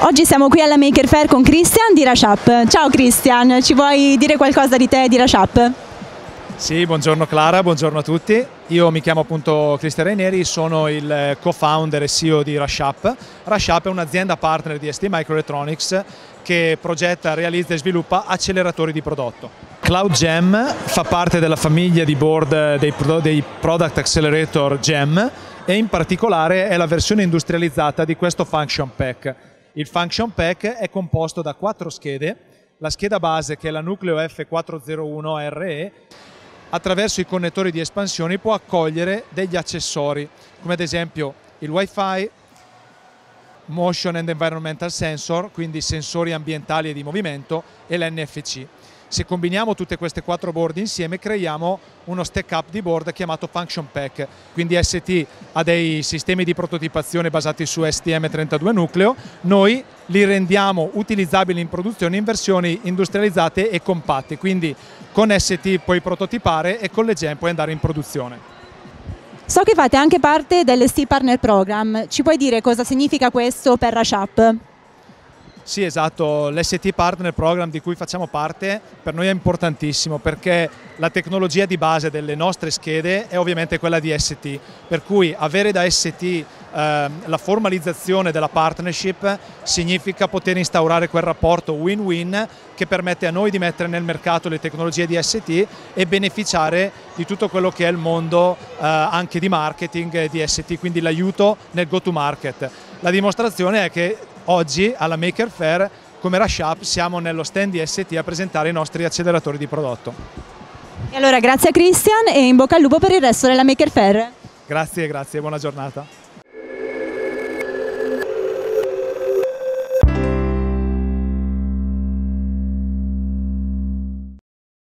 Oggi siamo qui alla Maker Fair con Christian di Rashap. Ciao Christian, ci vuoi dire qualcosa di te di Rashap? Sì, buongiorno Clara, buongiorno a tutti. Io mi chiamo appunto Cristian Raineri, sono il co-founder e CEO di Rashap. Rashap è un'azienda partner di ST Microelectronics che progetta, realizza e sviluppa acceleratori di prodotto. Cloud Gem fa parte della famiglia di board dei, dei Product Accelerator Gem e in particolare è la versione industrializzata di questo Function Pack. Il Function Pack è composto da quattro schede, la scheda base che è la Nucleo F401RE attraverso i connettori di espansione può accogliere degli accessori, come ad esempio il Wi-Fi, Motion and Environmental Sensor, quindi sensori ambientali e di movimento, e l'NFC. Se combiniamo tutte queste quattro board insieme creiamo uno stack up di board chiamato Function Pack, quindi ST ha dei sistemi di prototipazione basati su STM32 nucleo, noi li rendiamo utilizzabili in produzione in versioni industrializzate e compatte, quindi con ST puoi prototipare e con le GEM puoi andare in produzione. So che fate anche parte dell'ST Partner Program, ci puoi dire cosa significa questo per Rashap? Sì, esatto, l'ST Partner Program di cui facciamo parte per noi è importantissimo perché la tecnologia di base delle nostre schede è ovviamente quella di ST, per cui avere da ST eh, la formalizzazione della partnership significa poter instaurare quel rapporto win-win che permette a noi di mettere nel mercato le tecnologie di ST e beneficiare di tutto quello che è il mondo eh, anche di marketing di ST, quindi l'aiuto nel go-to-market. La dimostrazione è che Oggi alla Maker Fair come Rush siamo nello stand di ST a presentare i nostri acceleratori di prodotto. E allora grazie a Christian e in bocca al lupo per il resto della Maker Fair. Grazie, grazie, buona giornata.